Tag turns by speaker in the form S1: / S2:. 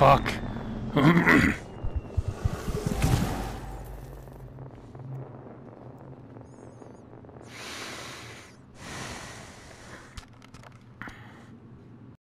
S1: fuck.